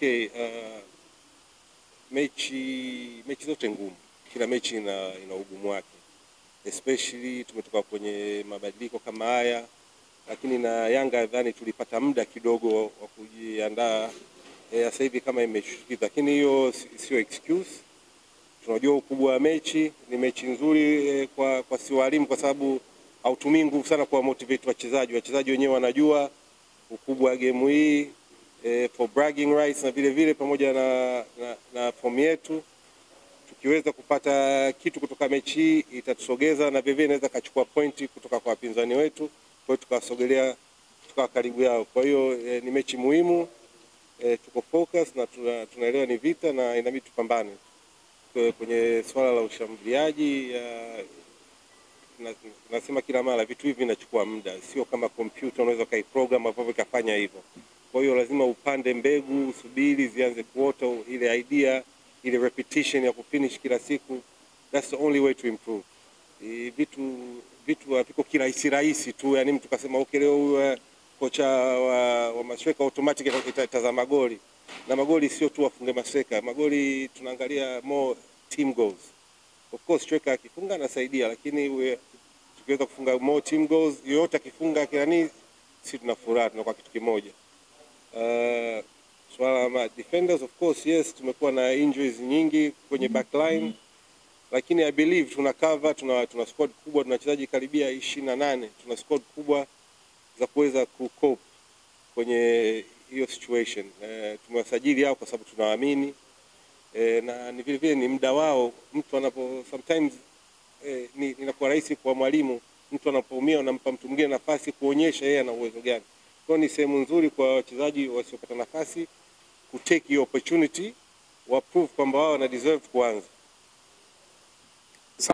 Okay, uh, mechi mechi zote ngumu, kila mechi ina, ina ugumu wake, especially tumetoka kwenye mabadiliko kama haya, lakini na Yanga nadhani tulipata muda kidogo wa kujiandaa. Eh, Sasa hivi kama imeshukiza, lakini hiyo sio excuse. Tunajua ukubwa wa mechi, ni mechi nzuri eh, kwa, kwa si walimu, kwa sababu hautumii nguvu sana kwa motivate wachezaji. Wachezaji wenyewe wanajua ukubwa wa gemu hii eh, for bragging rights na vile vile pamoja na, na, na fomu yetu tukiweza kupata kitu kutoka mechi hii itatusogeza na vile vile inaweza kachukua pointi kutoka kwa wapinzani wetu, kwa hiyo tukawasogelea tukawa karibu yao. Kwa hiyo eh, ni mechi muhimu eh, tuko focus na tuna, tunaelewa ni vita na inabidi tupambane kwenye swala la ushambuliaji ya na- nasema kila mara vitu hivi vinachukua muda, sio kama kompyuta unaweza ukaiprogram ambavyo ikafanya hivyo. Kwa hiyo lazima upande mbegu, usubiri zianze kuota, ile idea ile repetition ya kufinish kila siku, that's the only way to improve. E, vitu vitu haviko kirahisi rahisi tu, yani mtu kasema okay, leo huyu eh, kocha wa, wa masweka automatic itazama magoli na magoli sio tu wafunge masweka, magoli tunaangalia more team goals. Of course striker akifunga anasaidia, lakini we, tukiweza kufunga more team goals, yoyote akifunga kirani, si tuna furaha, tunakuwa kitu kimoja. Uh, swala la defenders of course, yes, tumekuwa na injuries nyingi kwenye backline, mm -hmm. lakini I believe tuna cover, tuna, tuna squad kubwa, tuna wachezaji karibia ishirini na nane, tuna squad kubwa za kuweza kucope kwenye hiyo situation. Uh, tumewasajili hao kwa sababu tunawaamini e, na ni vile vile ni muda wao. Mtu anapo sometimes e, ni, inakuwa rahisi kwa mwalimu, mtu anapoumia unampa mtu mwingine nafasi kuonyesha yeye ana uwezo gani. Kwa ni sehemu nzuri kwa wachezaji wasiopata nafasi kuteki opportunity wa prove kwamba wao wana deserve kuanza.